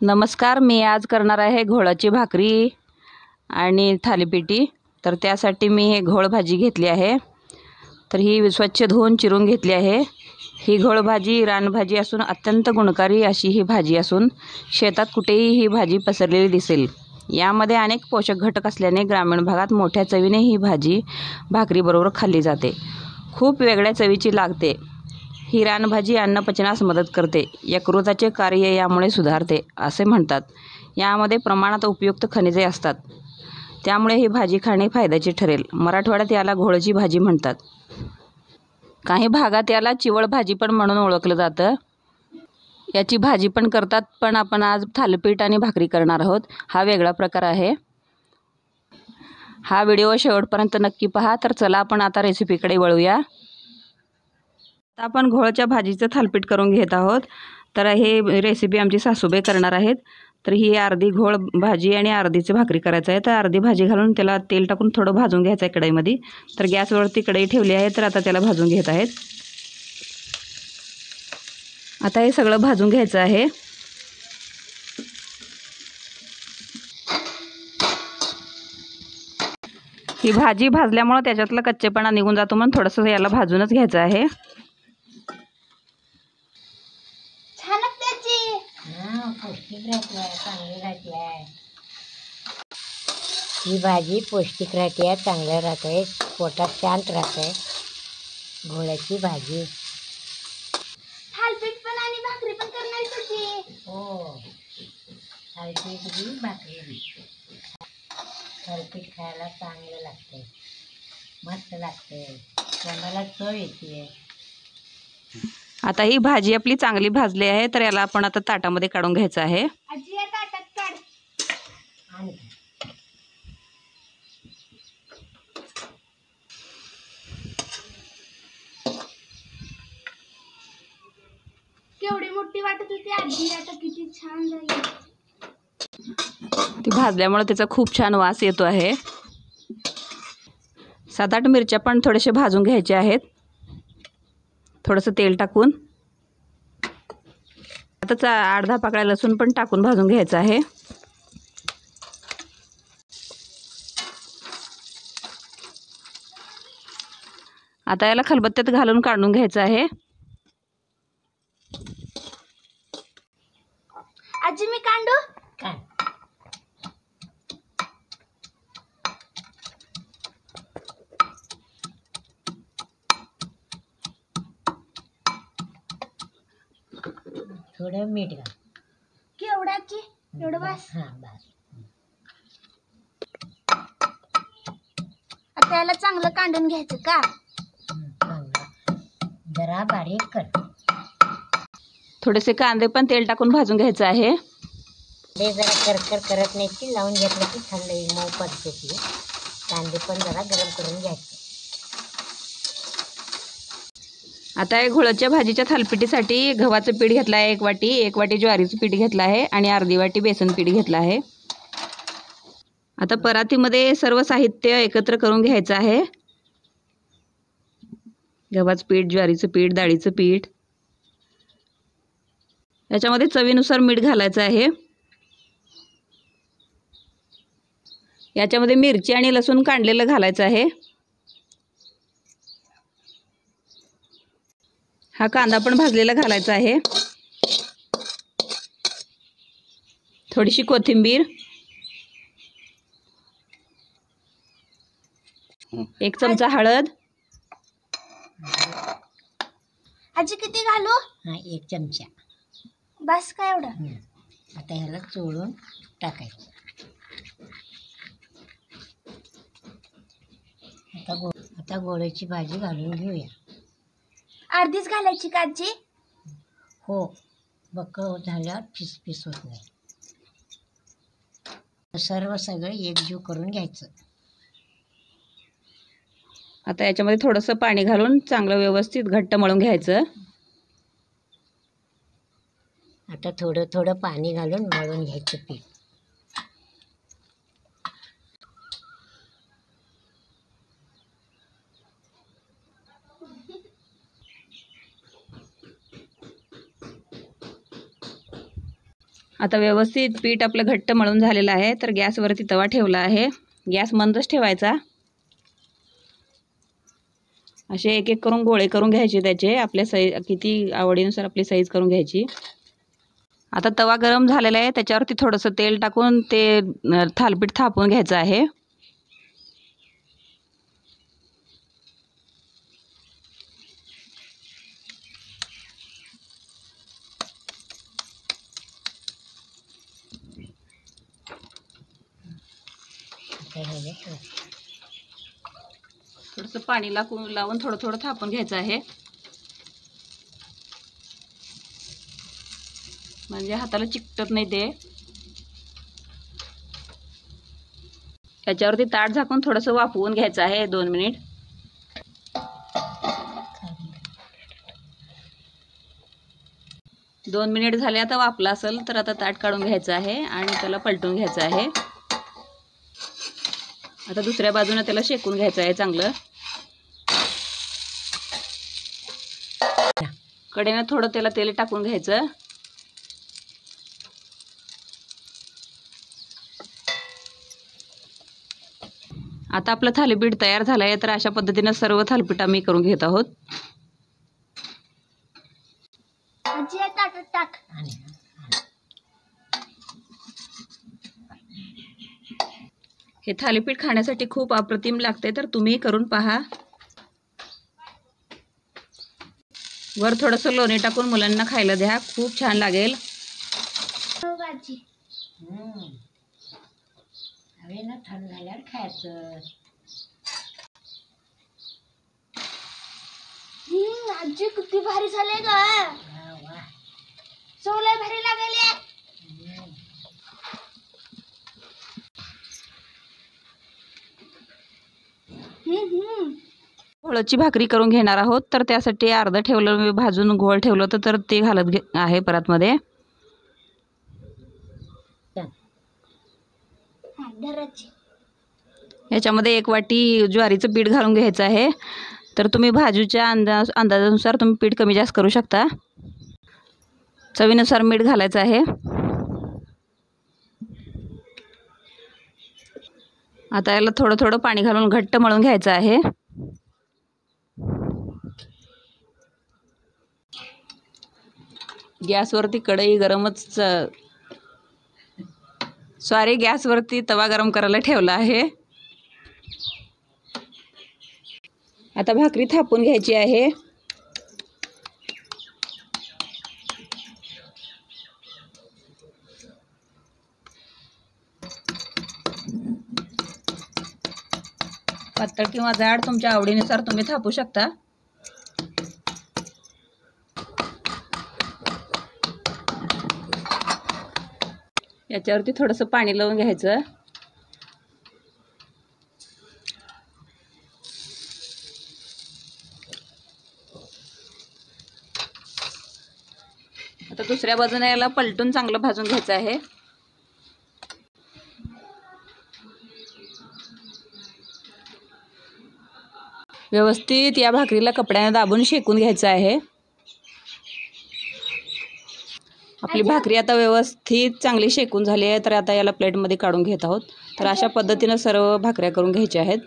नमस्कार मी आज करणार आहे घोळाची भाकरी आणि थालीपीठी. तर त्यासाठी मी हे घोळ भाजी घेतली आहे. तर ही स्वच्छ धुवून चिरून घेतली आहे. ही घोळ भाजी रानभाजी असून अत्यंत गुणकारी अशी ही भाजी असून शेतात कुठेही ही भाजी पसरलेली दिसेल. यामध्ये अनेक पोषक घटक असल्याने ग्रामीण भागात मोठ्या चवीने ही भाजी भाकरीबरोबर खाल्ली जाते. खूप वेगळ्या चवीची लागते. ही रानभाजी अन्नपचनास मदत करते. यकृताचे कार्य यामुळे सुधारते असे म्हणतात. यामध्ये प्रमाणात उपयुक्त खनिजे असतात. त्यामुळे ही भाजी खाणे फायद्याची ठरेल. मराठवाड्यात याला घोळची भाजी म्हणतात. काही भागात याला चिवळ भाजी पण म्हणून ओळखलं जातं. याची भाजी पण करतात पण आपण आज थालीपीठ आणि भाकरी करणार आहोत. हा वेगळा प्रकार आहे. हा व्हिडिओ शेवटपर्यंत नक्की पहा. तर चला आपण आता रेसिपीकडे वळूया. आता आपण घोळच्या भाजीचं थालपीठ करून घेत आहोत. तर हे रेसिपी आमची सासूबाई करणार आहेत. तर ही अर्धी घोळ भाजी आणि अर्धीची भाकरी करायचं आहे. तर अर्धी भाजी घालून त्याला तेल टाकून थोडं भाजून घ्यायचं आहे कढईमध्ये. तर गॅसवरती कढई ठेवली आहे तर आता त्याला भाजून घेत आहेत. आता हे सगळं भाजून घ्यायचं आहे. ही भाजी भाजल्यामुळं त्याच्यातला कच्चेपणा निघून जातो म्हणून थोडंसं याला भाजूनच घ्यायचं आहे छान लागते आजी हा पौष्टिक राहते आहे चांगली राहते. आहे ही भाजी पौष्टिक राहते आहे चांगलं राहते पोटात शांत राहते. घोड्याची भाजी. थालपीठ पण आणि भाकरी पण करणार तुझी हो. थालपीठ बी भाकरी बी. थालपीठ खायला चांगलं लागते. मस्त लागते. तोंडाला चव येते. आता ही भाजी आपली चांगली भाजली आहे तर याला आपण आता ताटामध्ये काढून घ्यायचं आहे. आजी या ताटात काढ. आणि केवढी मोठी वाटत होती आजी आता किती छान झाली. ती भाजल्यामुळे त्याचा खूप छान वास येतो आहे. सात आठ मिरच्या पण थोडेसे भाजून घ्यायचे आहेत. थोडंसं तेल टाकून. आता चा आठ पाकळ्या लसूण पण टाकून भाजून घ्यायचं आहे. आता याला खलबत्त्यात घालून काढून घ्यायचं आहे आजी मी कांडू काय थोडं मीठ घाल. केवढा आजी एवढं बस. हां बस. आता याला चांगलं कांडून घ्यायचं का? हं, चांगलं. जरा बारीक कर. थोडेसे कांदे पण तेल टाकून भाजून घ्यायचं आहे. ते जरा करकर करत नाही की लावून घेतलं की थंड मऊ पडते कांदे पण जरा गरम करून घ्यायचे. आता या घोळच्या भाजीच्या थालपिटीसाठी गव्हाचं पीठ घेतलं आहे एक वाटी. एक वाटी ज्वारीचं पीठ घेतलं आहे आणि अर्धी वाटी बेसन पीठ घेतलं आहे. आता परातीमध्ये सर्व साहित्य एकत्र करून घ्यायचं आहे. गव्हाचं पीठ ज्वारीचं पीठ डाळीचं पीठ. याच्यामध्ये चवीनुसार मीठ घालायचं आहे. याच्यामध्ये मिरची आणि लसूण काढलेलं घालायचं आहे. हा कांदा पण भाजलेला घालायचा आहे. थोडीशी कोथिंबीर. एक चमचा हळद. आजी किती घालू? हां एक चमचा. बस का एवढं. आता ह्याला चोळून टाकायचं. आता गो आता गोळ्याची भाजी घालून घेऊया. अर्धीच घालायची का आजी? हो बक्कळ झाल्यावर फिस फिस होत नाही. सर्व सगळं एकजीव करून घ्यायचं. आता याच्यामध्ये थोडंसं पाणी घालून चांगलं व्यवस्थित घट्ट मळून घ्यायचं. आता थोडं थोडं पाणी घालून मळून घ्यायचं पीठ. आता व्यवस्थित पीठ आपलं घट्ट मळून झालेलं आहे तर गॅसवरती तवा ठेवला आहे. गॅस मंदच ठेवायचा. असे एक एक करून गोळे करून घ्यायचे त्याचे आपल्या साईज किती आवडीनुसार आपली साईज करून घ्यायची. आता तवा गरम झालेला आहे त्याच्यावरती थोडंसं तेल टाकून ते थालपीठ थापून घ्यायचं आहे. थोडंसं पाणी लाकून लावून थोडं थोडं थापून घ्यायचं आहे. म्हणजे हाताला चिकटत नाही ते. याच्यावरती ताट झाकून थोडंसं वाफवून घ्यायचं आहे दोन मिनिट. दोन मिनिट झाले आता वापला असेल तर आता ताट काढून घ्यायचं आहे आणि त्याला पलटून घ्यायचं आहे. आता दुसऱ्या बाजूने त्याला शेकून घ्यायचं आहे चांगलं. कडेनं थोडं त्याला तेल टाकून घ्यायचं. आता आपलं थालीपीठ तयार झालं आहे तर अशा पद्धतीनं सर्व थालीपीठ आम्ही करून घेत आहोत. हे थालीपीठ खाण्यासाठी खूप अप्रतिम लागते तर तुम्ही करून पहा. वर थोडंसं लोणी टाकून मुलांना खायला द्या खूप छान लागेल. हो आजी हम्म. हवे ना थंड झाल्यावर खायचं. हम्म, आजी किती भारी झाले ग. भारी लागले घोळाची भाकरी करून घेणार आहोत. तर त्यासाठी अर्धं ठेवलं मी भाजून घोळ ठेवलं होतं तर ते घालत घे आहे परातमध्ये याच्यामध्ये एक वाटी ज्वारीचं पीठ घालून घ्यायचं आहे. तर तुम्ही भाजूच्या अंदाज अंदाजानुसार तुम्ही पीठ कमी जास्त करू शकता. चवीनुसार मीठ घालायचं आहे. आता याला थोडं थोडं पाणी घालून घट्ट मळून घ्यायचं आहे. गॅसवरती कढई गरमच सॉरी गॅसवरती तवा गरम करायला ठेवला आहे. आता भाकरी थापून घ्यायची आहे. पातळ किंवा जाड तुमच्या आवडीनुसार तुम्ही थापू शकता. याच्यावरती थोडंसं पाणी लावून घ्यायचं. आता दुसऱ्या बाजूने याला पलटून चांगलं भाजून घ्यायचं आहे. व्यवस्थित या भाकरीला कपड्याने दाबून शेकून घ्यायचं आहे. आपली भाकरी आता व्यवस्थित चांगली शेकून झाली आहे तर आता याला प्लेटमध्ये काढून घेत आहोत. तर अशा पद्धतीनं सर्व भाकऱ्या करून घ्यायच्या आहेत.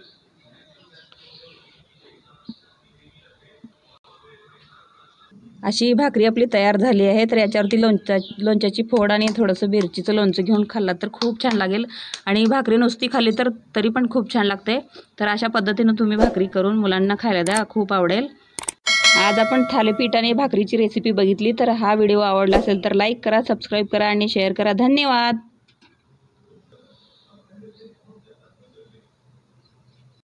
अशी भाकरी आपली तयार झाली आहे तर याच्यावरती लोणच्या लोणच्याची फोड आणि थोडंसं मिरचीचं लोणचं घेऊन खाल्ला तर खूप छान लागेल. आणि भाकरी नुसती खाल्ली तर तरी पण खूप छान लागते. तर अशा पद्धतीनं तुम्ही भाकरी करून मुलांना खायला द्या खूप आवडेल. आज आपण थालीपीठ आणि भाकरीची रेसिपी बघितली तर हा व्हिडिओ आवडला असेल तर लाईक करा सबस्क्राईब करा आणि शेअर करा. धन्यवाद!